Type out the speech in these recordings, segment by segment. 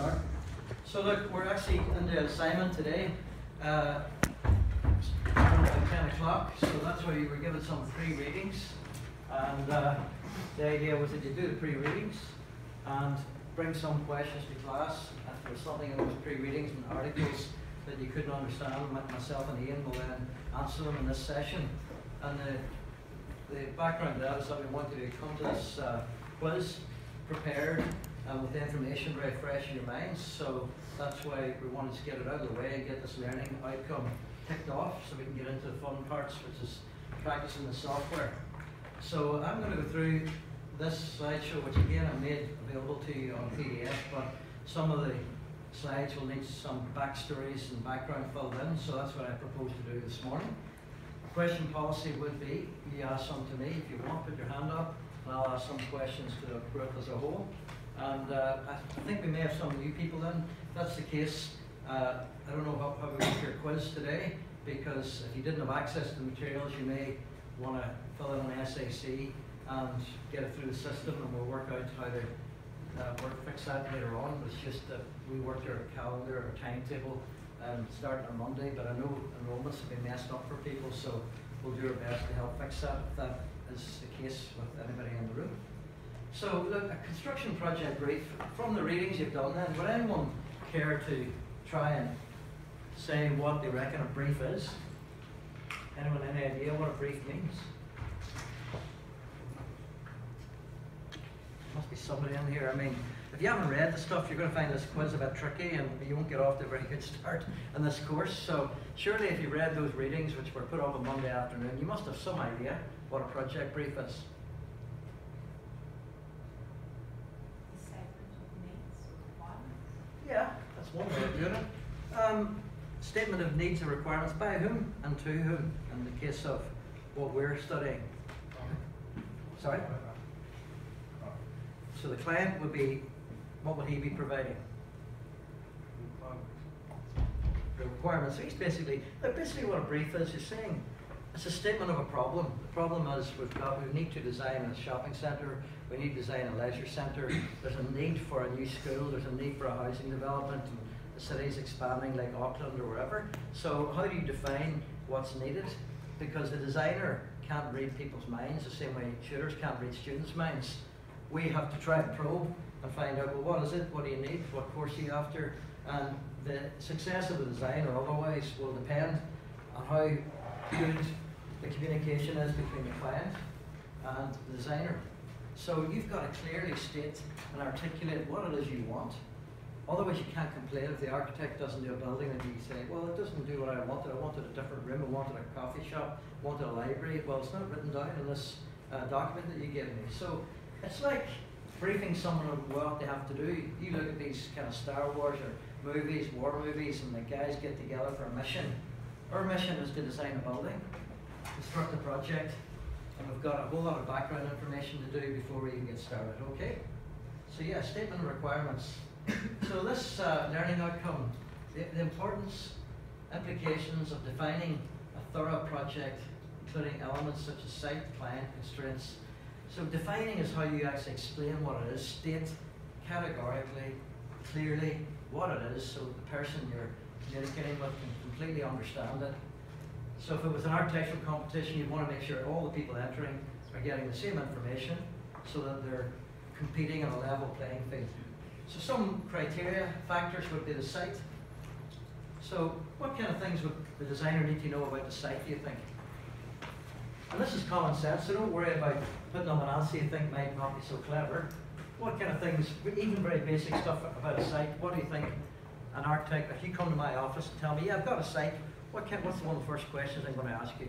start. So look, we're actually under assignment today. Uh, at 10 o'clock, so that's why you were given some pre-readings. And uh, the idea was that you do the pre-readings and bring some questions to class. If there's something in those pre-readings and articles that you couldn't understand, myself and Ian will then answer them in this session. And the, the background to that is that we want you to come to this uh, quiz prepared and with the information very fresh in your minds. So that's why we wanted to get it out of the way and get this learning outcome ticked off so we can get into the fun parts, which is practicing the software. So I'm going to go through this slideshow, which again I made available to you on PDF, but some of the slides will need some backstories and background filled in, so that's what I propose to do this morning. Question policy would be, you ask some to me, if you want, put your hand up, and I'll ask some questions to the group as a whole. And uh, I think we may have some new people in. If that's the case, uh, I don't know how, how we work your quiz today, because if you didn't have access to the materials, you may want to fill in an SAC and get it through the system, and we'll work out how to uh, work fix that later on. It's just that we worked our calendar our timetable um, starting on Monday, but I know enrollments have been messed up for people, so we'll do our best to help fix that if that is the case with anybody in the room. So, look, a construction project brief, from the readings you've done then, would anyone care to try and say what they reckon a brief is? Anyone any idea what a brief means? There Must be somebody in here. I mean, if you haven't read the stuff, you're going to find this quiz a bit tricky and you won't get off to a very good start in this course. So surely if you read those readings, which were put up on Monday afternoon, you must have some idea what a project brief is. Yeah, that's one way of doing it. Um, statement of needs and requirements by whom and to whom in the case of what we're studying. Sorry? So the client would be, what would he be providing? The requirements. So he's basically, basically what a brief is, he's saying it's a statement of a problem. The problem is we've got, we need to design a shopping centre, we need to design a leisure centre, there's a need for a new school, there's a need for a housing development, and the city's expanding like Auckland or wherever. So how do you define what's needed? Because the designer can't read people's minds the same way tutors can't read students' minds. We have to try and probe and find out, well, what is it? What do you need? What course are you after? And the success of the design or otherwise will depend on how good the communication is between the client and the designer. So you've got to clearly state and articulate what it is you want. Otherwise you can't complain if the architect doesn't do a building and you say, well, it doesn't do what I wanted. I wanted a different room. I wanted a coffee shop. I wanted a library. Well, it's not written down in this uh, document that you gave me. So it's like briefing someone on what they have to do. You look at these kind of Star Wars or movies, war movies, and the guys get together for a mission. Our mission is to design a building, construct a project, and we've got a whole lot of background information to do before we even get started, okay? So yeah, statement of requirements. so this uh, learning outcome, the, the importance, implications of defining a thorough project, including elements such as site, client, constraints. So defining is how you actually explain what it is, state categorically, clearly what it is, so the person you're communicating with can completely understand it. So if it was an architectural competition, you'd want to make sure all the people entering are getting the same information so that they're competing on a level playing field. So some criteria, factors would be the site. So what kind of things would the designer need to know about the site, do you think? And this is common sense, so don't worry about putting up an answer you think might not be so clever. What kind of things, even very basic stuff about a site, what do you think an architect, if you come to my office and tell me, yeah, I've got a site, what can, what's one of the first questions I'm going to ask you?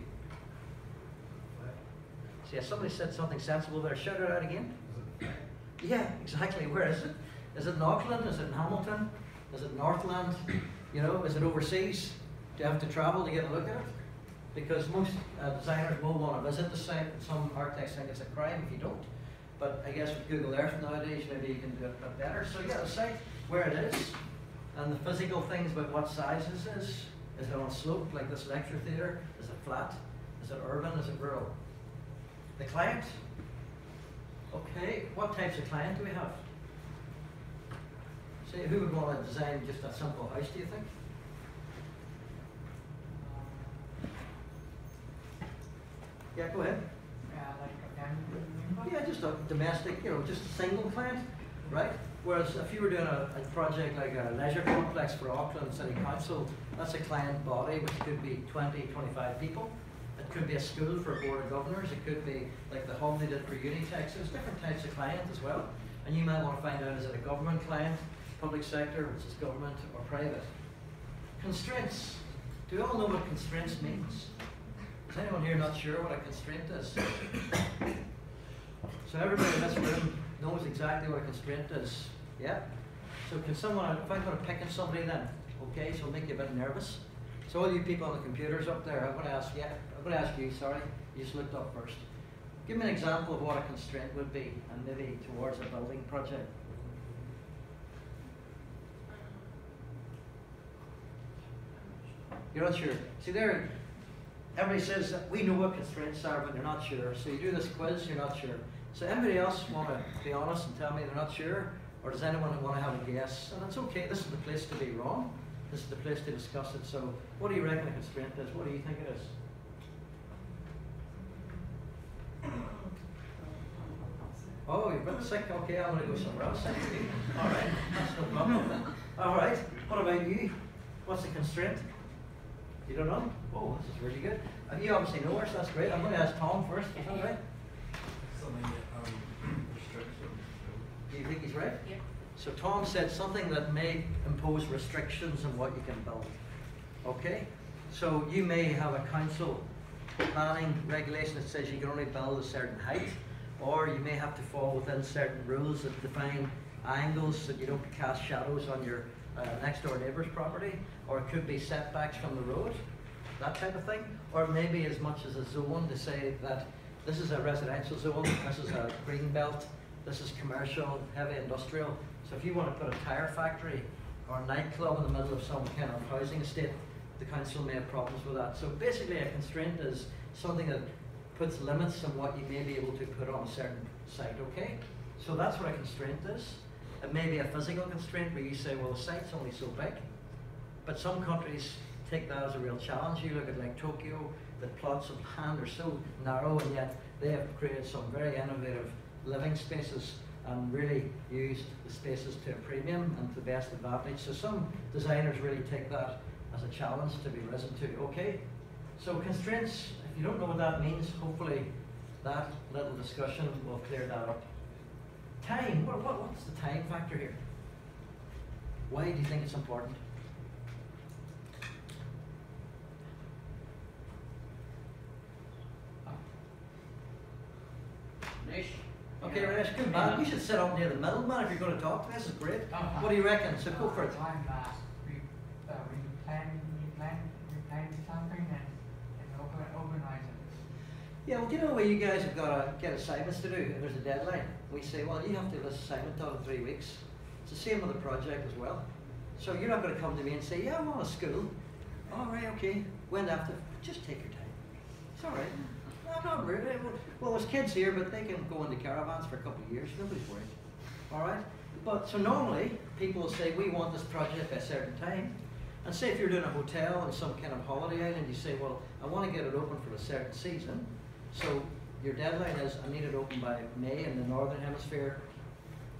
See, if somebody said something sensible there, shout it out again. Yeah, exactly. Where is it? Is it in Auckland? Is it in Hamilton? Is it Northland? You know, is it overseas? Do you have to travel to get a look at it? Because most uh, designers will want to visit the site. Some architects think it's a crime if you don't. But I guess with Google Earth nowadays, maybe you can do it a bit better. So yeah, the site, where it is, and the physical things about what size this is. Is it on slope like this lecture theatre? Is it flat? Is it urban? Is it rural? The client? Okay, what types of client do we have? Say, who would want to design just a simple house, do you think? Yeah, go ahead. Yeah, like a family. Yeah, just a domestic, you know, just a single client, right? Whereas if you were doing a, a project like a leisure complex for Auckland City Council, that's a client body which could be 20, 25 people. It could be a school for a board of governors. It could be like the home they did for Unitec. There's different types of clients as well. And you might want to find out is it a government client, public sector, which is government, or private. Constraints. Do we all know what constraints means? Is anyone here not sure what a constraint is? So everybody in this room knows exactly what a constraint is. Yeah? So can someone, if I'm going to pick on somebody then, okay, so make you a bit nervous. So all you people on the computers up there, I'm going to ask, yeah, I'm going to ask you, sorry, you just looked up first. Give me an example of what a constraint would be, and maybe towards a building project. You're not sure. See, there, everybody says that we know what constraints are, but they're not sure. So you do this quiz, you're not sure. So anybody else want to be honest and tell me they're not sure? Or does anyone want to have a guess? And it's okay, this is the place to be wrong. This is the place to discuss it. So what do you reckon the constraint is? What do you think it is? Oh, you're a bit sick? Okay, I'm going to go somewhere else. All right, that's no problem. All right, what about you? What's the constraint? You don't know? Oh, this is really good. Uh, you obviously know her, so that's great. I'm going to ask Tom first. Is that right? Something um, restricts. Do you think he's right? Yeah. So Tom said something that may impose restrictions on what you can build. Okay? So you may have a council planning regulation that says you can only build a certain height, or you may have to fall within certain rules that define angles so that you don't cast shadows on your uh, next door neighbour's property, or it could be setbacks from the road, that type of thing, or maybe as much as a zone to say that this is a residential zone, this is a green belt, this is commercial, heavy industrial. So if you want to put a tire factory or a nightclub in the middle of some kind of housing estate, the council may have problems with that. So basically a constraint is something that puts limits on what you may be able to put on a certain site, okay? So that's what a constraint is. It may be a physical constraint where you say, well, the site's only so big. But some countries take that as a real challenge. You look at like Tokyo, the plots of land are so narrow and yet they have created some very innovative living spaces and really used the spaces to a premium and to the best advantage. So some designers really take that as a challenge to be risen to. Okay, so constraints, if you don't know what that means, hopefully that little discussion will clear that up. Time, what, what, what's the time factor here? Why do you think it's important? Nish. Okay, Ramesh, good man. You should sit up near the middle, man, if you're going to talk. This is great. What do you reckon? So go for it. Yeah, well, do you know where you guys have got to get assignments to do? and there's a deadline, we say, well, you have to have this assignment done in three weeks. It's the same with the project as well. So you're not going to come to me and say, yeah, I want a school. All right, okay. When after? Just take your time. It's all right. No, not really. Well, there's kids here, but they can go into caravans for a couple of years. Nobody's worried. All right. But so normally people will say, we want this project by a certain time. And say if you're doing a hotel on some kind of holiday island, you say, well, I want to get it open for a certain season. So your deadline is, I need it open by May in the northern hemisphere,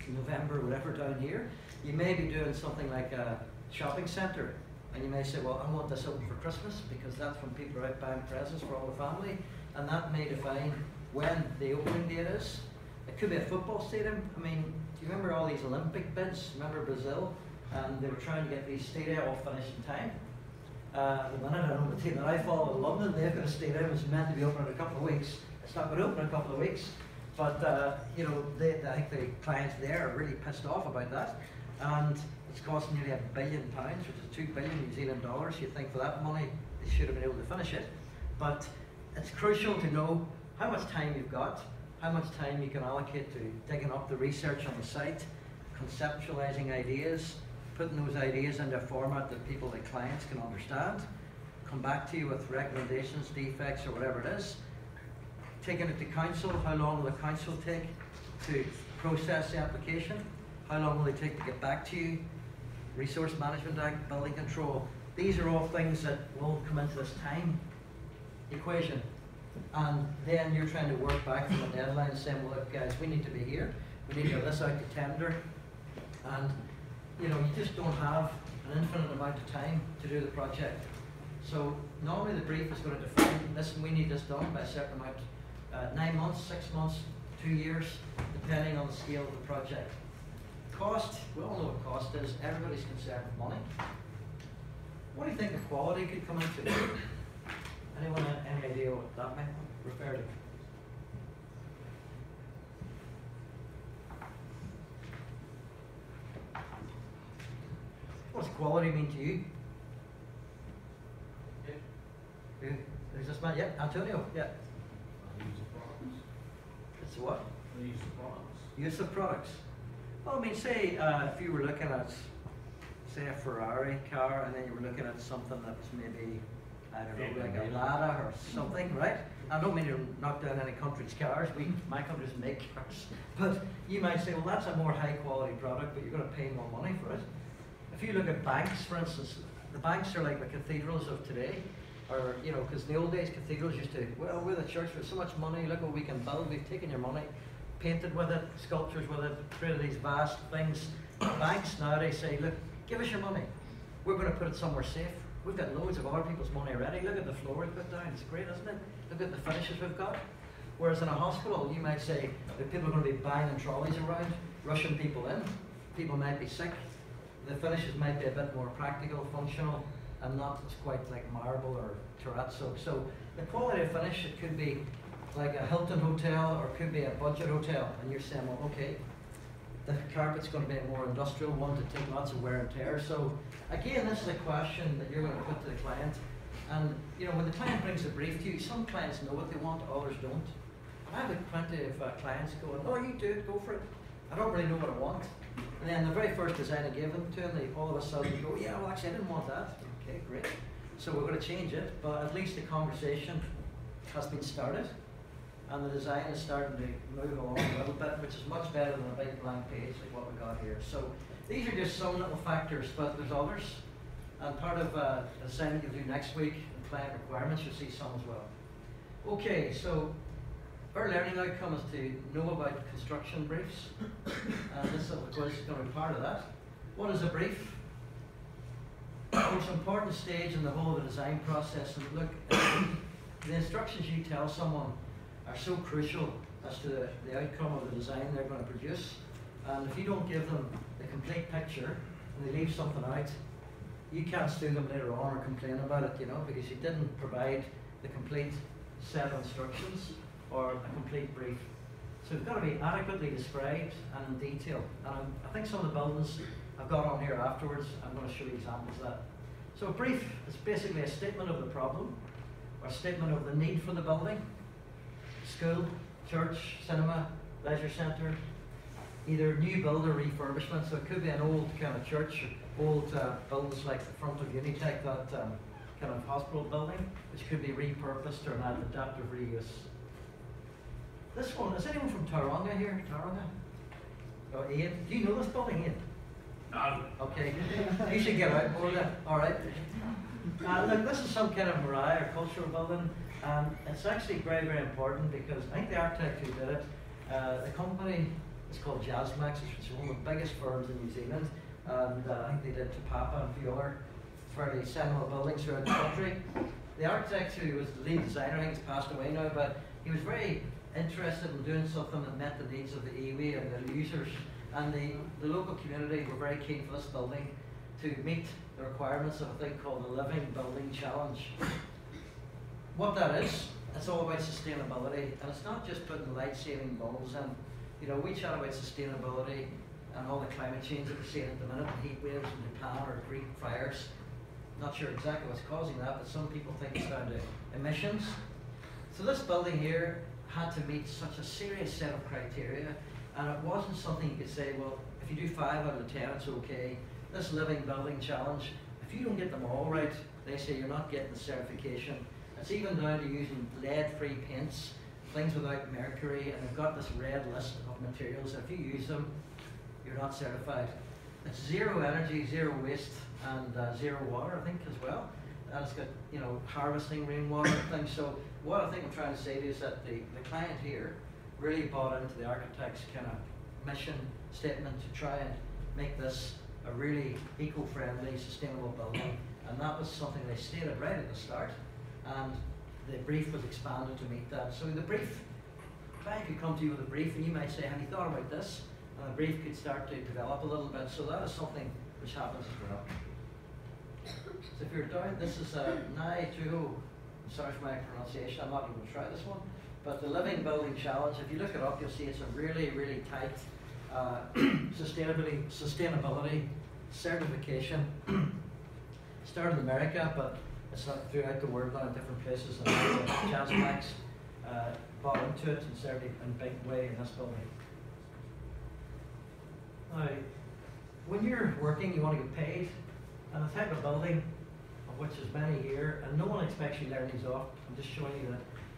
November, whatever down here. You may be doing something like a shopping centre, and you may say, well, I want this open for Christmas because that's when people are out buying presents for all the family, and that may define when the opening date is. It could be a football stadium. I mean, do you remember all these Olympic bids? Remember Brazil? And they were trying to get these stadia all finished in time. Uh, the minute I know the team that I follow in London, they've got a stadium that's meant to be open in a couple of weeks. It's not going to open in a couple of weeks. But, uh, you know, they, I think the clients there are really pissed off about that. And it's costing nearly a billion pounds, which is two billion New Zealand dollars. You think for that money, they should have been able to finish it. But it's crucial to know how much time you've got, how much time you can allocate to digging up the research on the site, conceptualizing ideas, putting those ideas into a format that people, like clients, can understand, come back to you with recommendations, defects, or whatever it is, taking it to council, how long will the council take to process the application, how long will it take to get back to you, Resource Management Act, Building Control. These are all things that will come into this time equation. And then you're trying to work back from a deadline saying, well, look, guys, we need to be here. We need to get this out to tender. And, you know, you just don't have an infinite amount of time to do the project. So normally the brief is going to define, listen, we need this done by a certain amount, uh, nine months, six months, two years, depending on the scale of the project. Cost, we all know what cost is. Everybody's concerned with money. What do you think the quality could come into? Anyone have any idea what that might refer to? What does quality mean to you? Who, who's this man? Yeah, Antonio, yeah. Use of products. It's what? The use of products. Use of products. Well, I mean, say, uh, if you were looking at, say, a Ferrari car, and then you were looking at something that was maybe, I don't know, like a Lada or something, right? I don't mean to knock down any country's cars, we, my country doesn't make cars. But you might say, well, that's a more high quality product, but you're gonna pay more money for it. If you look at banks, for instance, the banks are like the cathedrals of today. Or, you know, because in the old days, cathedrals used to, well, we're the church with so much money, look what we can build, we've taken your money, painted with it, sculptures with it, created these vast things. Banks nowadays say, look, give us your money. We're going to put it somewhere safe. We've got loads of other people's money already. Look at the floor we put down. It's great, isn't it? Look at the finishes we've got. Whereas in a hospital, you might say that people are going to be banging trolleys around, rushing people in. People might be sick. The finishes might be a bit more practical, functional, and not quite like marble or terrazzo. So the quality of finish, it could be like a Hilton hotel or it could be a budget hotel. And you're saying, well, okay, the carpet's going to be a more industrial one to take lots of wear and tear. So again, this is a question that you're going to put to the client. And you know, when the client brings a brief to you, some clients know what they want, others don't. I have plenty of uh, clients going, "Oh, you do it, go for it." I don't really know what I want. And then the very first design I give them to them, they all of a sudden go, "Yeah, well, actually, I didn't want that." Okay, great. So we're going to change it, but at least the conversation has been started and the design is starting to move along a little bit, which is much better than a big blank page like what we got here. So these are just some little factors, but there's others. And part of uh, the assignment you'll do next week, the client requirements, you'll see some as well. Okay, so our learning outcome is to know about construction briefs. and this, of course, is going to be part of that. What is a brief? It's an important stage in the whole of the design process. And look, the instructions you tell someone are so crucial as to the, the outcome of the design they're going to produce. And if you don't give them the complete picture and they leave something out, you can't sue them later on or complain about it, you know, because you didn't provide the complete set of instructions or a complete brief. So it's got to be adequately described and in detail. And I'm, I think some of the buildings I've got on here afterwards, I'm going to show you examples of that. So a brief is basically a statement of the problem or a statement of the need for the building school, church, cinema, leisure centre, either new build or refurbishment. So it could be an old kind of church, old uh, buildings like the front of Unitec, that um, kind of hospital building, which could be repurposed or an adaptive reuse. This one, is anyone from Tauranga here? Tauranga? Oh, Ian, do you know this building, Ian? No. Okay, you should get out more then, all right? Uh, look, this is some kind of marae or cultural building. Um, it's actually very, very important because I think the architect who did it, uh, the company is called Jasmax, is one of the biggest firms in New Zealand. And uh, I think they did Te Papa and a few other fairly seminal buildings throughout the country. The architect who was the lead designer, I think he's passed away now, but he was very interested in doing something that met the needs of the iwi and the users. And the, the local community were very keen for this building to meet the requirements of a thing called the Living Building Challenge. What that is, it's all about sustainability, and it's not just putting light-saving bulbs in. You know, we chat about sustainability and all the climate change that we're seeing at the minute, the heat waves in Japan or Greek fires. Not sure exactly what's causing that, but some people think it's down to emissions. So this building here had to meet such a serious set of criteria, and it wasn't something you could say, well, if you do five out of ten, it's okay. This living building challenge, if you don't get them all right, they say you're not getting the certification. It's even down to using lead-free paints, things without mercury, and they've got this red list of materials. If you use them, you're not certified. it's zero energy, zero waste, and uh, zero water, I think, as well. And it's got, you know, harvesting rainwater and things. So what I think I'm trying to say is that the, the client here really bought into the architect's kind of mission statement to try and make this a really eco-friendly, sustainable building. And that was something they stated right at the start. And the brief was expanded to meet that. So the brief, client could come to you with a brief and you might say, have you thought about this? And the brief could start to develop a little bit. So that is something which happens as well. So if you're down, this is a Ngāi Tūhoe, sorry for my pronunciation, I'm not even gonna try this one. But the Living Building Challenge, if you look it up, you'll see it's a really, really tight uh, sustainability, sustainability certification. Started in America, but throughout the world now in different places. And uh, Jasmax uh, bought into it and certainly in a big way in this building. Now, when you're working, you want to get paid, and the type of building, of which there's many here, and no one expects you to learn these off. I'm just showing you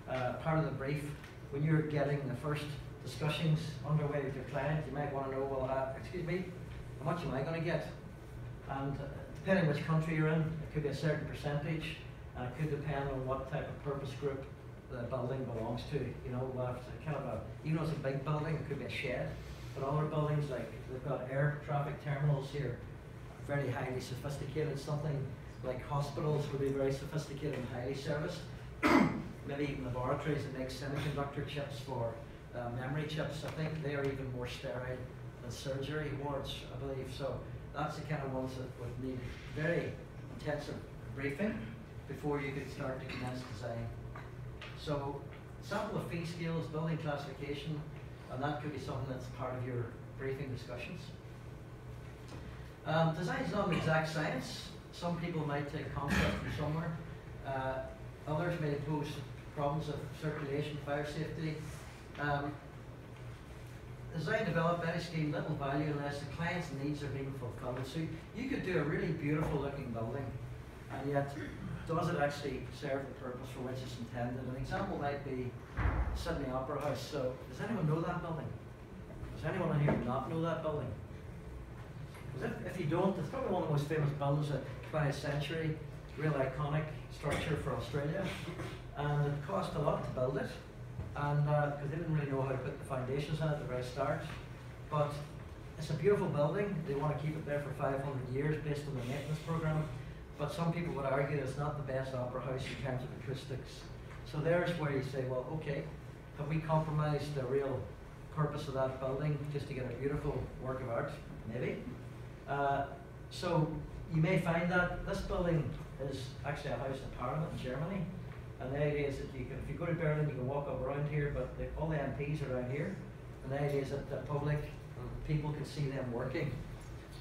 that uh, part of the brief. When you're getting the first discussions underway with your client, you might want to know, well, uh, excuse me, how much am I going to get? And uh, depending which country you're in, it could be a certain percentage, and it could depend on what type of purpose group the building belongs to. You know, well, it's kind of a, even though it's a big building, it could be a shed. But other buildings, like they've got air traffic terminals here, very highly sophisticated. Something like hospitals would be very sophisticated and highly serviced. Maybe even laboratories that make semiconductor chips for uh, memory chips. I think they are even more sterile than surgery wards, I believe. So that's the kind of ones that would need very intensive briefing before you could start to commence design. So sample of fee scales, building classification, and that could be something that's part of your briefing discussions. Um, design is not an exact science. Some people might take concept from somewhere. Uh, others may pose problems of circulation, fire safety. Um, design develop any scheme little value unless the client's needs are being fulfilled. So you could do a really beautiful looking building and yet does it actually serve the purpose for which it's intended? An example might be Sydney Opera House. So does anyone know that building? Does anyone in here not know that building? 'Cause if, if you don't, it's probably one of the most famous buildings of the 20th century, real iconic structure for Australia. And it cost a lot to build it, and because they didn't really know how to put the foundations in at the very start. But it's a beautiful building. They want to keep it there for 500 years based on the maintenance program. But some people would argue it's not the best opera house in terms of acoustics. So there's where you say, well, okay, have we compromised the real purpose of that building just to get a beautiful work of art? Maybe. Uh, so you may find that this building is actually a house in parliament in Germany. And the idea is that you can, if you go to Berlin, you can walk up around here, but the, all the MPs are down here. And the idea is that the public, people can see them working.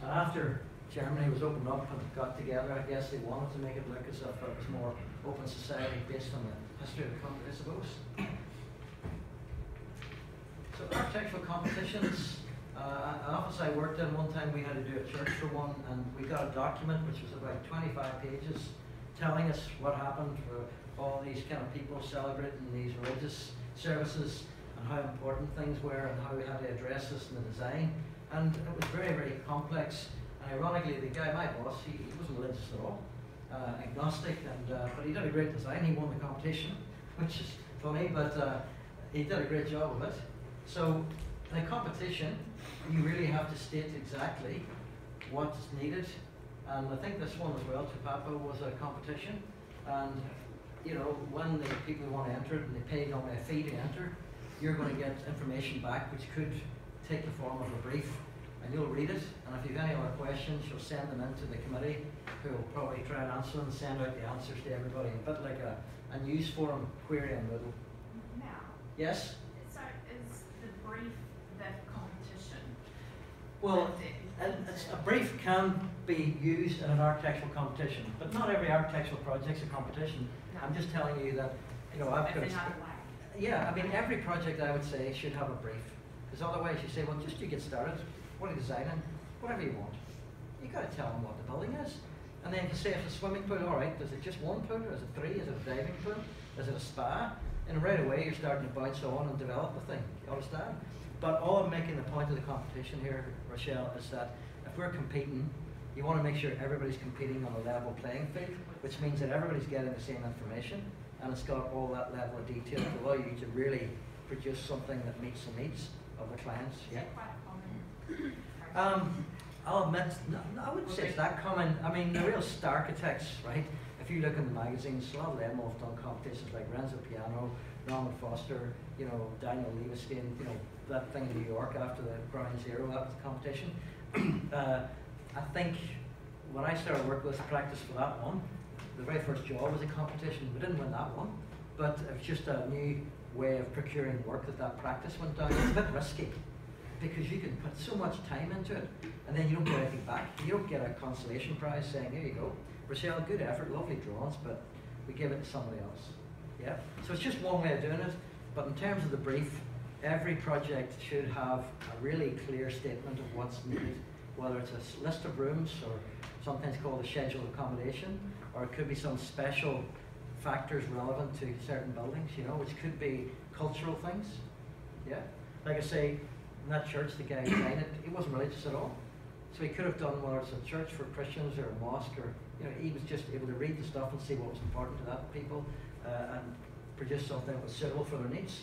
And after Germany was opened up and got together, I guess they wanted to make it look as if it was more open society based on the history of the country, I suppose. So architectural competitions, uh, an office I worked in, one time we had to do a church for one, and we got a document which was about 25 pages telling us what happened for all these kind of people celebrating these religious services and how important things were and how we had to address this in the design. And it was very, very complex. And ironically, the guy, my boss, he, he wasn't religious at all, uh, agnostic, and uh, but he did a great design. He won the competition, which is funny, but uh, he did a great job of it. So in a competition, you really have to state exactly what's needed. And I think this one as well, Te Papa, was a competition. And, you know, when the people want to enter it and they pay them a fee to enter, you're going to get information back which could take the form of a brief. And you'll read it. And if you have any other questions, you'll send them into the committee who will probably try and answer them and send out the answers to everybody. A bit like a, a news forum query on Moodle. Now, Yes? so is the brief the competition? Well, That's it. And it's, a brief can be used in an architectural competition, but not every architectural project's a competition. I'm just telling you that, you know, I've got. a another st- way. Yeah, I mean, every project I would say should have a brief, because otherwise you say, well, just you get started, what are you designing, whatever you want. You've gotta tell them what the building is. And then you say, if it's a swimming pool, all right, is it just one pool, or is it three, is it a diving pool, is it a spa? And right away, you're starting to bounce on and develop the thing, you understand? But all I'm making the point of the competition here, Rochelle, is that if we're competing, you want to make sure everybody's competing on a level playing field, which means that everybody's getting the same information and it's got all that level of detail to allow you to really produce something that meets the needs of the clients. Yeah. Um, I'll admit, no, no, I wouldn't say it's that common. I mean, the real star architects, right? If you look in the magazines, a lot of them have done competitions like Renzo Piano, Norman Foster, you know, Daniel Libeskind, you know, that thing in New York after the Ground Zero, that was the competition. uh, I think when I started working with practice for that one, the very first job was a competition. We didn't win that one, but it was just a new way of procuring work that that practice went down. It's a bit risky because you can put so much time into it and then you don't get anything back. You don't get a consolation prize saying, here you go, Rochelle, good effort, lovely drawings, but we give it to somebody else. Yeah? So it's just one way of doing it, but in terms of the brief, every project should have a really clear statement of what's needed, whether it's a list of rooms or sometimes called a scheduled accommodation, or it could be some special factors relevant to certain buildings, you know, which could be cultural things. Yeah? Like I say, in that church, the guy designed it, he wasn't religious at all. So he could have done whether it's a church for Christians or a mosque or, you know, he was just able to read the stuff and see what was important to that people uh, and produce something that was suitable for their needs.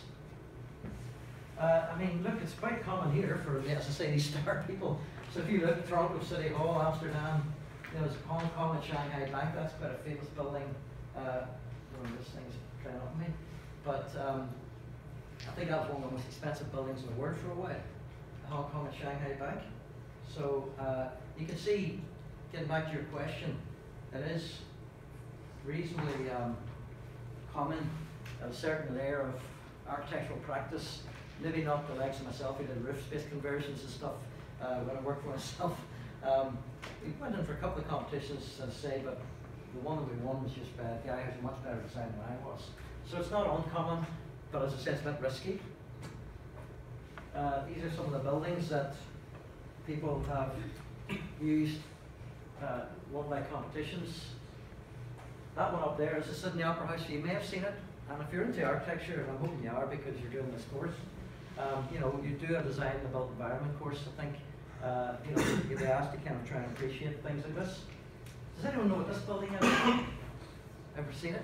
Uh, I mean, look, it's quite common here for, the, these star people. So if you look, Toronto City Hall, Amsterdam, there's Hong Kong and Shanghai Bank, that's quite a famous building. Uh, you know, this thing's playing up me. But um, I think that was one of the most expensive buildings in the world for a while, Hong Kong and Shanghai Bank. So uh, you can see, getting back to your question, it is reasonably um, common, a certain layer of architectural practice, maybe not the likes of myself who did roof space conversions and stuff uh, when I worked for myself. Um, we went in for a couple of competitions, I say, but the one that we won was just by a guy a much better designer than I was. So it's not uncommon, but as I said, it's a bit risky. Uh, these are some of the buildings that people have used, uh, won by competitions. That one up there is the Sydney Opera House, you may have seen it. And if you're into architecture, and I'm hoping you are because you're doing this course, um, you know, you do a design and built environment course, I think. Uh, you know, you'll be asked to kind of try and appreciate things like this. Does anyone know what this building is? Ever seen it?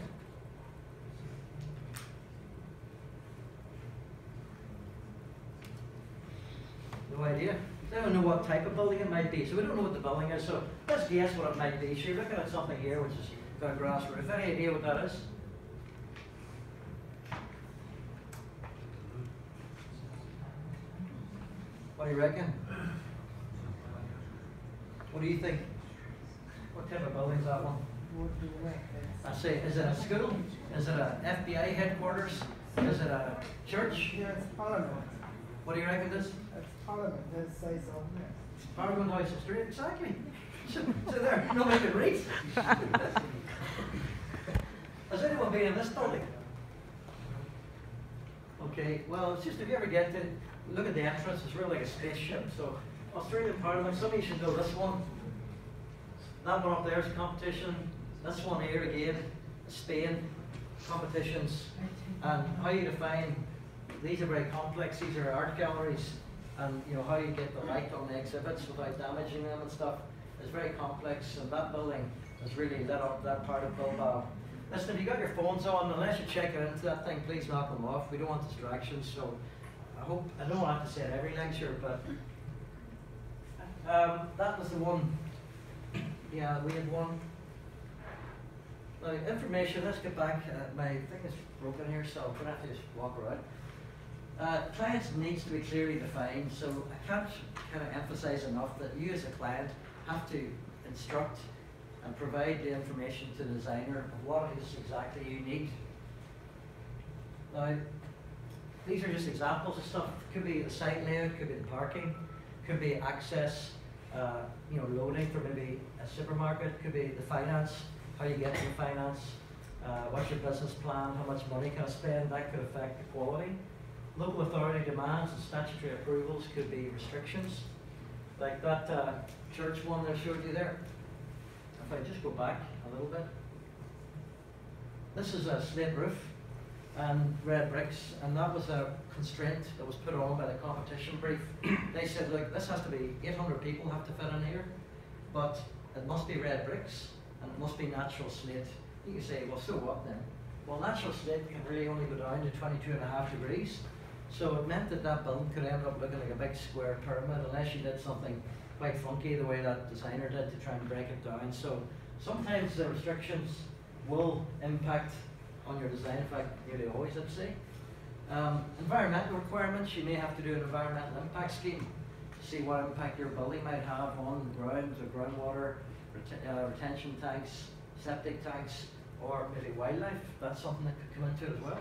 No idea. They don't know what type of building it might be, so we don't know what the building is. So let's guess what it might be. So you're looking at something here which has got a grass roof. Any idea what that is? What do you reckon? What do you think? What type of building is that one? Would be like I say, is it a school? Is it a FBI headquarters? Is it a church? Yeah, it's Parliament. What do you reckon this? It's Parliament, there's say so, yes. Parliament House Street, exactly. So, so there, no make it read. Has anyone been in this building? Okay, well, it's just if you ever get to look at the entrance, it's really like a spaceship. So Australian Parliament, some of you should know this one. That one up there is competition. This one here again, Spain competitions. And how you define these are very complex. These are art galleries, and you know how you get the light on the exhibits without damaging them and stuff is very complex. And that building has really lit up that part of Bilbao. Listen, if you got your phones on, unless you're checking into that thing, please knock them off. We don't want distractions. So I hope I don't have to say it every lecture, but um, that was the one. Yeah, we had one. Now, information, let's get back. Uh, my thing is broken here, so I'm to have to just walk around. Uh, clients needs to be clearly defined, so I can't kind of emphasize enough that you as a client have to instruct and provide the information to the designer of what it is exactly you need. Now, these are just examples of stuff. Could be the site layout, could be the parking, could be access, uh, you know, loading for maybe a supermarket, could be the finance, how you get to the finance, uh, what's your business plan, how much money can I spend, that could affect the quality. Local authority demands and statutory approvals could be restrictions, like that uh, church one that I showed you there. If I just go back a little bit. This is a slate roof. And red bricks, and that was a constraint that was put on by the competition brief. They said, look, this has to be, eight hundred people have to fit in here, but it must be red bricks, and it must be natural slate. You can say, well, so what then? Well, natural slate can really only go down to 22 and a half degrees, so it meant that that building could end up looking like a big square pyramid unless you did something quite funky the way that designer did to try and break it down. So sometimes the restrictions will impact on your design, in fact, nearly always, I'd say. Um, environmental requirements, you may have to do an environmental impact scheme to see what impact your building might have on the grounds or groundwater, rete- uh, retention tanks, septic tanks, or maybe wildlife. That's something that could come into it as well.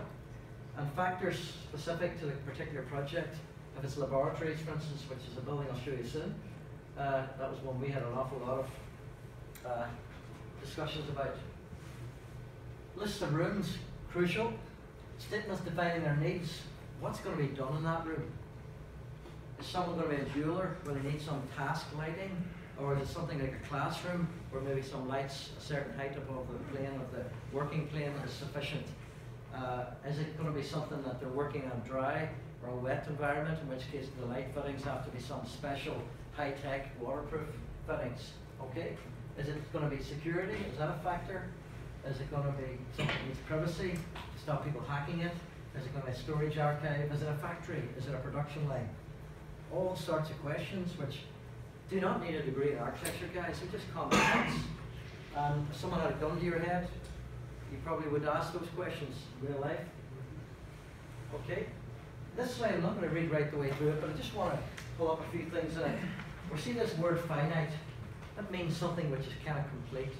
And factors specific to the particular project, if it's laboratories, for instance, which is a building I'll show you soon, uh, that was one we had an awful lot of uh, discussions about. List of rooms, crucial. Statements defining their needs. What's going to be done in that room? Is someone going to be a jeweler where they need some task lighting? Or is it something like a classroom where maybe some lights a certain height above the plane of the working plane is sufficient? Uh, is it going to be something that they're working on dry or a wet environment, in which case the light fittings have to be some special high-tech waterproof fittings? Okay. Is it going to be security? Is that a factor? Is it going to be something that needs privacy to stop people hacking it? Is it going to be a storage archive? Is it a factory? Is it a production line? All sorts of questions which do not need a degree in architecture, guys. They're just common sense. And if someone had a gun to your head, you probably would ask those questions in real life. Okay? This slide, I'm not going to read right the way through it, but I just want to pull up a few things in it. We see this word finite. That means something which is kind of complete.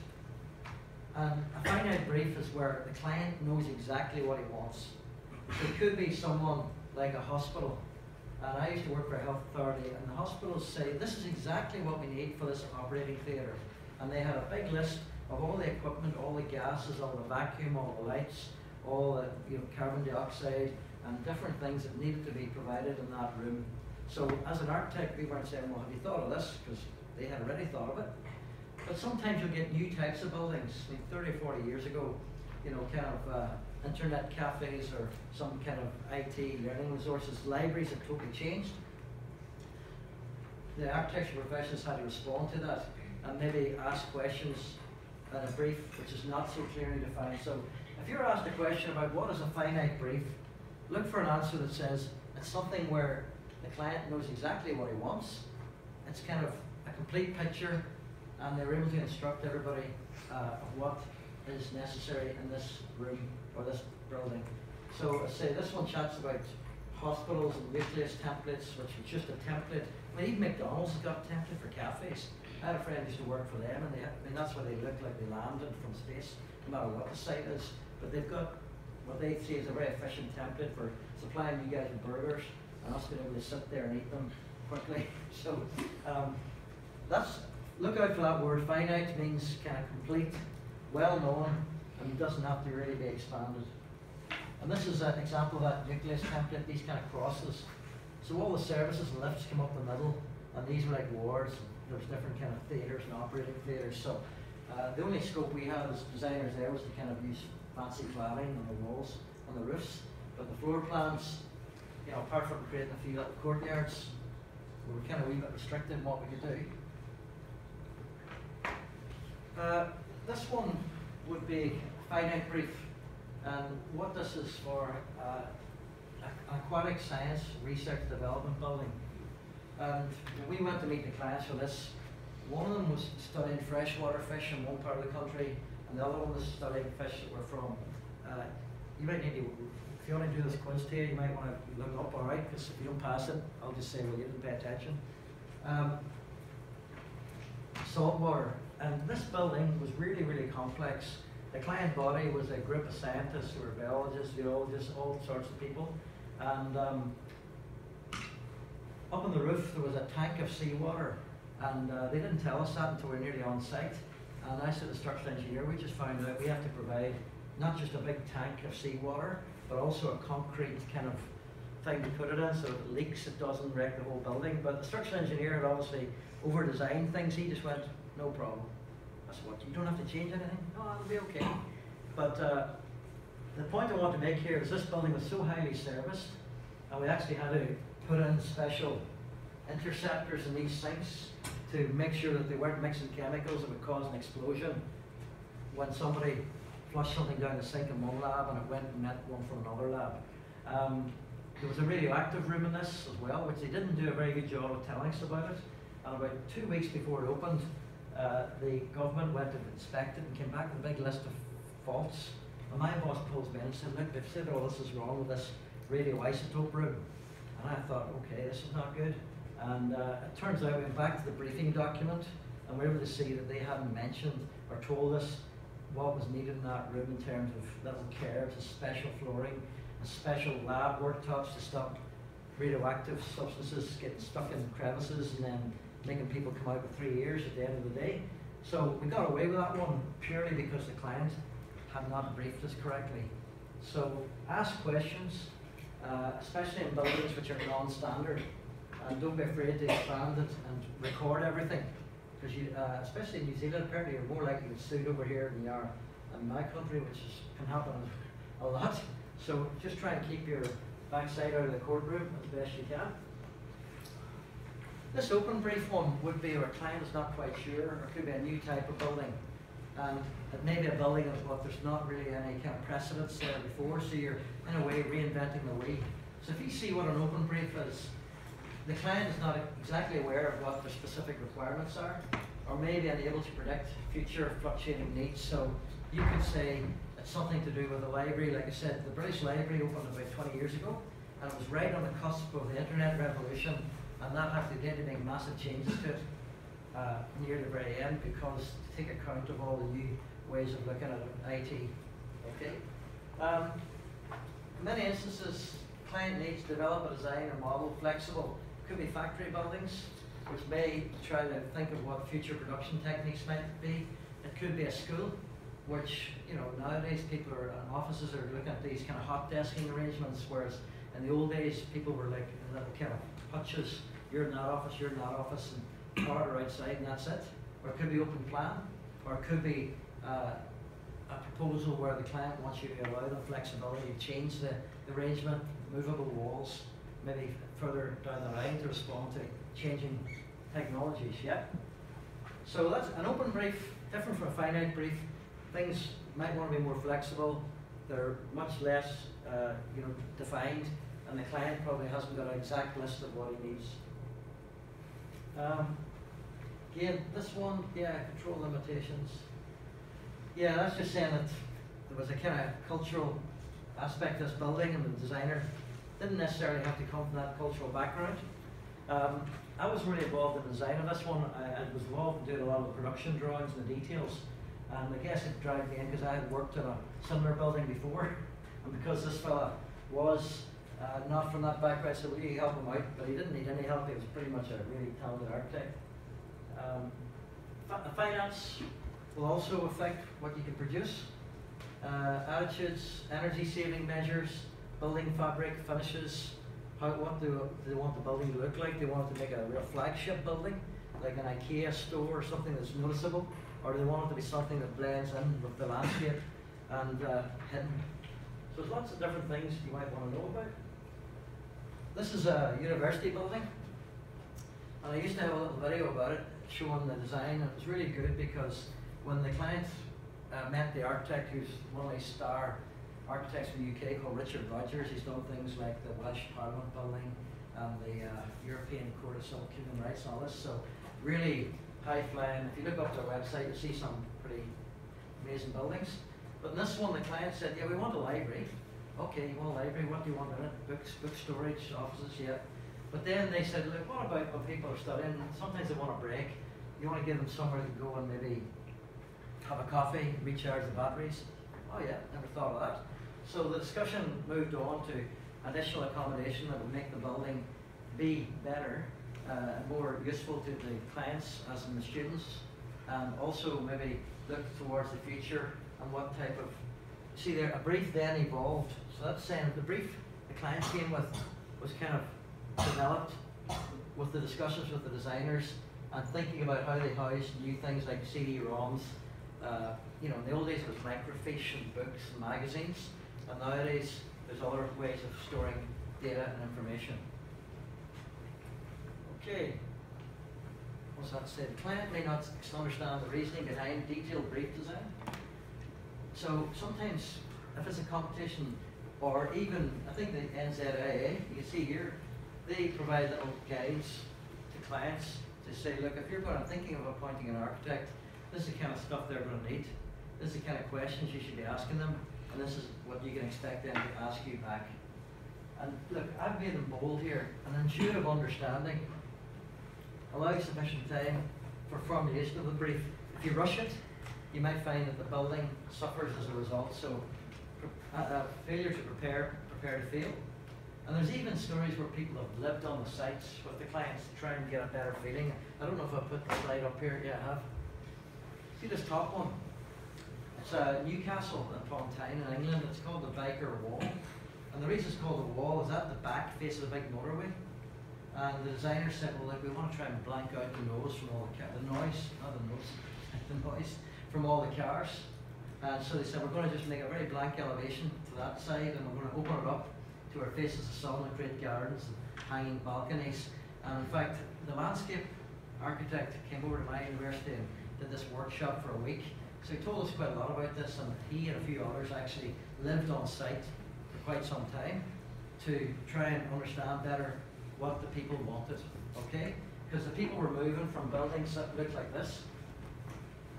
And a finite brief is where the client knows exactly what he wants. So it could be someone like a hospital. And I used to work for a health authority, and the hospitals say, this is exactly what we need for this operating theatre. And they had a big list of all the equipment, all the gases, all the vacuum, all the lights, all the you know, carbon dioxide, and different things that needed to be provided in that room. So as an architect, we weren't saying, well, have you thought of this? Because they had already thought of it. But sometimes you'll get new types of buildings. Mean, 30 or 40 years ago, you know, kind of uh, internet cafes or some kind of IT learning resources, libraries have totally changed. The architecture professions had to respond to that and maybe ask questions in a brief which is not so clearly defined. So if you're asked a question about what is a finite brief, look for an answer that says it's something where the client knows exactly what he wants. It's kind of a complete picture and they're able to instruct everybody uh, of what is necessary in this room or this building. So I say this one chats about hospitals and nucleus templates, which was just a template. I mean, even McDonald's has got a template for cafes. I had a friend who used to work for them, and they, I mean, that's why they look like they landed from space, no matter what the site is. But they've got what they see is a very efficient template for supplying you guys with burgers and us being able to sit there and eat them quickly. So um, that's look out for that word. Finite means kind of complete, well known, and doesn't have to really be expanded. And this is an example of that nucleus template, these kind of crosses. So all the services and lifts come up the middle, and these are like wards. There's different kind of theatres and operating theatres. So uh, the only scope we had as designers there was to kind of use fancy cladding on the walls, on the roofs. But the floor plans, you know, apart from creating a few little courtyards, we were kind of a wee bit restricted in what we could do. Uh, this one would be finite brief, and what this is for uh, aquatic science research development building. And we went to meet the class for this. One of them was studying freshwater fish in one part of the country, and the other one was studying fish that were from. Uh, you might need to, if you want to do this quiz here, you might want to look up, all right? Because if you don't pass it, I'll just say, well, you didn't pay attention. Um, saltwater. And this building was really, really complex. The client body was a group of scientists who were biologists, geologists, all sorts of people. And um, up on the roof there was a tank of seawater. And uh, they didn't tell us that until we were nearly on site. And I said the structural engineer, we just found out we have to provide not just a big tank of seawater, but also a concrete kind of thing to put it in so it leaks it doesn't wreck the whole building. But the structural engineer had obviously over designed things. He just went, no problem. That's what you don't have to change anything. No, it'll be okay. But uh, the point I want to make here is this building was so highly serviced, and we actually had to put in special interceptors in these sinks to make sure that they weren't mixing chemicals that would cause an explosion when somebody flushed something down the sink in one lab and it went and met one from another lab. Um, there was a radioactive room in this as well, which they didn't do a very good job of telling us about it. And about two weeks before it opened, uh, the government went and inspected and came back with a big list of faults. And my boss pulls me in and said, look, they've said all this is wrong with this radioisotope room. And I thought, okay, this is not good. And uh, it turns out we went back to the briefing document and we were able to see that they hadn't mentioned or told us what was needed in that room in terms of little care, a special flooring, a special lab worktops to stop radioactive substances getting stuck in the crevices and then making people come out with three years at the end of the day. So we got away with that one purely because the client had not briefed us correctly. So ask questions, uh, especially in buildings which are non-standard, and don't be afraid to expand it and record everything. Because you, uh, especially in New Zealand, apparently you're more likely to sued over here than you are in my country, which is, can happen a lot. So just try and keep your backside out of the courtroom as best you can. This open brief one would be where a client is not quite sure, or it could be a new type of building. And it may be a building of what there's not really any kind of precedence there before, so you're in a way reinventing the wheel. So if you see what an open brief is, the client is not exactly aware of what the specific requirements are, or maybe unable to predict future fluctuating needs. So you could say it's something to do with the library. Like I said, the British Library opened about 20 years ago, and it was right on the cusp of the internet revolution, and that had to to make massive changes to it uh, near the very end because to take account of all the new ways of looking at IT. Okay. Um, in many instances, client needs to develop a design or model flexible. It could be factory buildings, which may try to think of what future production techniques might be. It could be a school, which you know nowadays people are in offices are looking at these kind of hot desking arrangements, whereas in the old days people were like little kind of hutches. You're in that office, you're in that office, and car outside, and that's it. Or it could be open plan, or it could be uh, a proposal where the client wants you to allow them flexibility change the, the arrangement, movable walls, maybe further down the line to respond to changing technologies. Yeah. So that's an open brief, different from a finite brief. Things might want to be more flexible. They're much less, uh, you know, defined, and the client probably hasn't got an exact list of what he needs. Um, again, this one, yeah, control limitations. Yeah, that's just saying that there was a kind of cultural aspect to this building, and the designer didn't necessarily have to come from that cultural background. Um, I was really involved in the design of this one. I, I was involved in doing a lot of the production drawings and the details. And I guess it dragged me in because I had worked in a similar building before. And because this fella was uh, not from that background, so we help him out, but he didn't need any help. He was pretty much a really talented architect. Um, fi- finance will also affect what you can produce. Uh, attitudes, energy saving measures, building fabric, finishes, how, what do, do they want the building to look like? They want it to make a real flagship building, like an IKEA store or something that's noticeable, or do they want it to be something that blends in with the landscape and uh, hidden? So there's lots of different things you might want to know about. This is a university building, and I used to have a little video about it showing the design, it was really good because when the client uh, met the architect, who's one of the star architects from the UK called Richard Rogers. He's done things like the Welsh Parliament building and the uh, European Court of Civil Human Rights and all this. So really high flying. If you look up their website, you'll see some pretty amazing buildings. But in this one, the client said, yeah, we want a library. Okay, you want a library, what do you want in it? Books, book storage, offices, yeah. But then they said, look, what about when people are studying? Sometimes they want a break. You want to give them somewhere to go and maybe have a coffee, recharge the batteries. Oh yeah, never thought of that. So the discussion moved on to additional accommodation that would make the building be better, uh, more useful to the clients as in the students, and also maybe look towards the future and what type of. See, there a brief then evolved. So that's saying the brief the client came with was kind of developed with the discussions with the designers and thinking about how they house new things like CD-ROMs. Uh, you know, in the old days it was microfiche and books and magazines. And nowadays, there's other ways of storing data and information. Okay. What's that said? The client may not understand the reasoning behind detailed brief design. So sometimes, if it's a competition, or even, I think the NZIA, eh, you see here, they provide little guides to clients to say, look, if you're going, thinking of appointing an architect, this is the kind of stuff they're going to need. This is the kind of questions you should be asking them, and this is what you can expect them to ask you back. And look, I've made them bold here, an intuitive understanding allow sufficient time for formulation of the brief. If you rush it, you might find that the building suffers as a result. So, pre- uh, uh, failure to prepare, prepare to fail. And there's even stories where people have lived on the sites with the clients to try and get a better feeling. I don't know if I put the slide up here. Yeah, I have. See this top one? It's uh, Newcastle upon Tyne in England. It's called the Byker Wall. And the reason it's called the wall is that the back faces a big motorway. And the designer said, well, like, we want to try and blank out the noise from all the, the noise, not the noise, the noise from all the cars. And so they said, we're going to just make a very blank elevation to that side and we're going to open it up to it faces the sun and create gardens and hanging balconies. And in fact, the landscape architect came over to my university and did this workshop for a week. So he told us quite a lot about this and he and a few others actually lived on site for quite some time to try and understand better what the people wanted, okay? Because the people were moving from buildings that looked like this,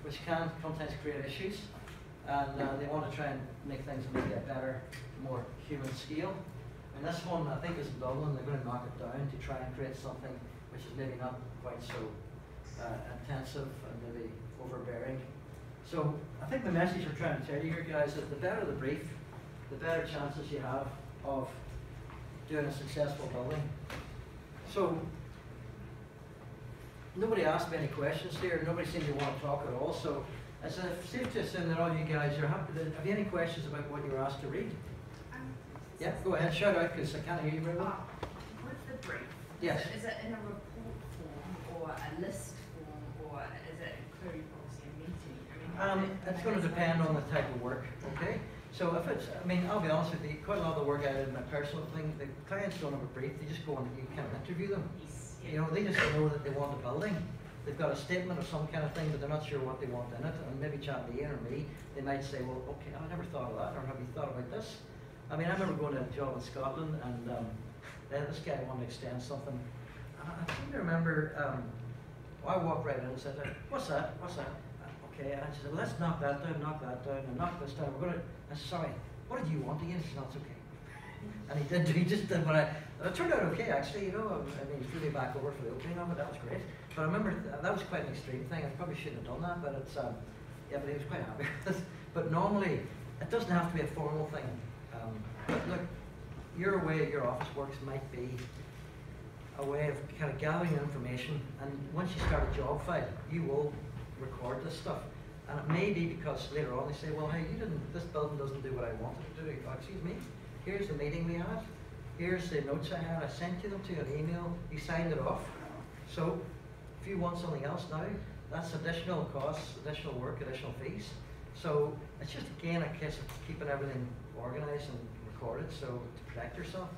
which can sometimes create issues, and uh, they want to try and make things maybe a better, more human scale. And this one, I think, is in Dublin. They're going to knock it down to try and create something which is maybe not quite so uh, intensive and maybe overbearing. So I think the message we're trying to tell you here, guys, is the better the brief, the better chances you have of doing a successful building. So, nobody asked me any questions here, nobody seemed to want to talk at all, so it's safe to assume that all you guys are happy, have you any questions about what you were asked to read? Um, Yeah, go ahead, shout out, because I can't hear you very well. uh, With the brief. Yes. Is it in a report form or a list form or is it including policy and meeting? I mean, Um, it's gonna depend on the type of work, okay? So if it's, I mean, I'll be honest with you, quite a lot of the work I did in my personal thing, the clients don't have a brief, they just go and you kind of interview them. Yes, You know, they just know that they want a building. They've got a statement of some kind of thing, but they're not sure what they want in it. And maybe chat to Ian or me, they might say, well, okay, I never thought of that, or have you thought about this? I mean, I remember going to a job in Scotland, and um, then this guy wanted to extend something. I seem to remember, um, I walked right in and said, what's that, what's that? Okay, and she said, let's knock that down, knock that down, and knock this down. We're gonna, I said, sorry, what did you want again? She said, no, it's okay. And he did, he just did what I, it turned out okay actually, you know, I mean, he flew me back over for the opening of it, that was great. But I remember, th- that was quite an extreme thing, I probably shouldn't have done that, but it's, um, yeah, but he was quite happy. But normally, it doesn't have to be a formal thing. Um, but look, your way your office works might be a way of kind of gathering information, and once you start a job file, you will record this stuff. And it may be because later on they say, well, hey, you didn't, this building doesn't do what I wanted to do. Oh, excuse me, here's the meeting we had, here's the notes I had, I sent you them to an email, you signed it off. So, if you want something else now, that's additional costs, additional work, additional fees. So, it's just again a case of keeping everything organized and recorded, so to protect yourself.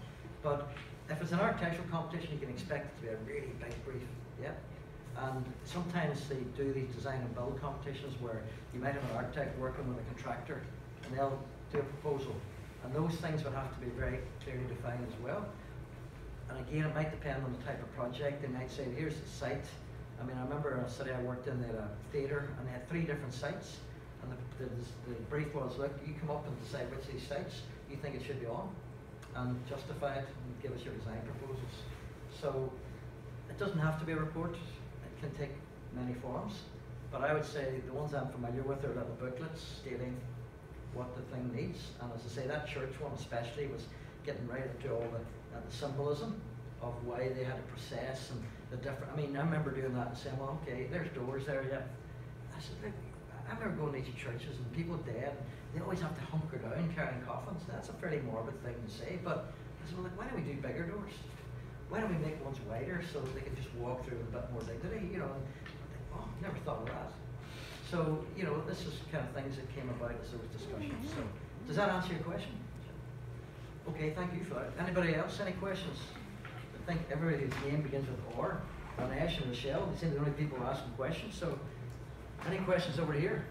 But if it's an architectural competition, you can expect it to be a really big brief, yeah. And sometimes they do these design and build competitions where you might have an architect working with a contractor and they'll do a proposal. And those things would have to be very clearly defined as well. And again, it might depend on the type of project. They might say, here's the site. I mean, I remember a city I worked in, they had a theatre and they had three different sites. And the, the, the brief was, look, you come up and decide which of these sites you think it should be on and justify it and give us your design proposals. So it doesn't have to be a report. It can take many forms. But I would say the ones I'm familiar with are little booklets stating what the thing needs. And as I say, that church one especially was getting right into all the, uh, the symbolism of why they had to process and the different. I mean, I remember doing that and saying, well, okay, there's doors there, yeah. I said, look, I remember going to churches and people dead. They always have to hunker down carrying coffins. That's a fairly morbid thing to say, but I said, well, look, why don't we do bigger doors? Why don't we make ones wider so that they can just walk through with a bit more dignity? You know, and I think, oh, never thought of that. So, you know, this is kind of things that came about as there was discussion. Mm-hmm. So, does that answer your question? Okay, thank you for that. Anybody else, any questions? I think everybody's name begins with R. Ganesh and Michelle, they seem the only people asking questions, so any questions over here?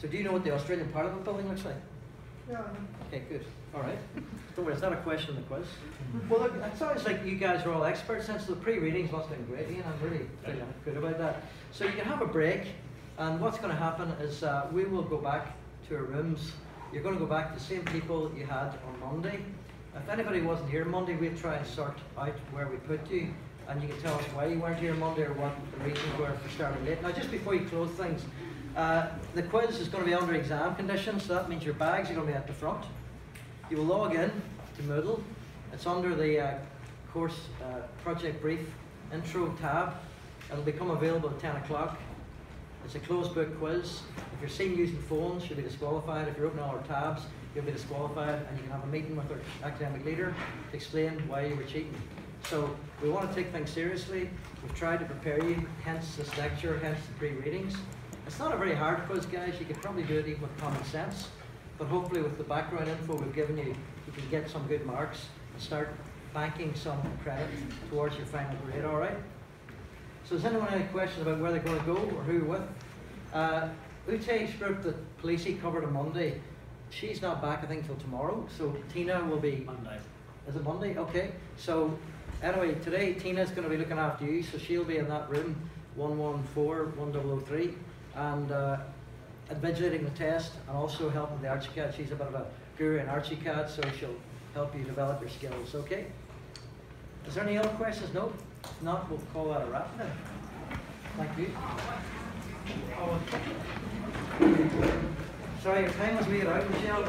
So do you know what the Australian Parliament building looks like? Yeah. Okay, good. All right. Don't worry, it's not a question in the quiz. Well, look, it sounds like you guys are all experts, since the pre-readings must have been great, Ian. I'm really feeling good about that. So you can have a break, and what's going to happen is uh, we will go back to our rooms. You're going to go back to the same people you had on Monday. If anybody wasn't here Monday, we'll try and sort out where we put you, and you can tell us why you weren't here Monday or what the reasons were for starting late. Now, just before you close things, uh, the quiz is going to be under exam conditions, so that means your bags are going to be at the front. You will log in to Moodle. It's under the uh, course uh, project brief intro tab. It'll become available at 10 o'clock. It's a closed book quiz. If you're seen using phones, you'll be disqualified. If you're opening all our tabs, you'll be disqualified, and you can have a meeting with our academic leader to explain why you were cheating. So we want to take things seriously. We've tried to prepare you, hence this lecture, hence the pre-readings. It's not a very hard quiz, guys. You could probably do it even with common sense. But hopefully with the background info we've given you, you can get some good marks and start banking some credit towards your final grade, all right? So does anyone have any questions about where they're going to go or who with? Uh, Ute's group that Policey covered on Monday, she's not back I think till tomorrow, so Tina will be Monday. is it Monday? Okay. So anyway, today Tina's going to be looking after you, so she'll be in that room, 114 1003, and uh, invigilating the test and also helping the Archicad. She's a bit of a guru in Archicad, so she'll help you develop your skills. Okay. Is there any other questions? No. If not, we'll call that a wrap then. Thank you. Oh, Sorry, your time was way out, Michelle.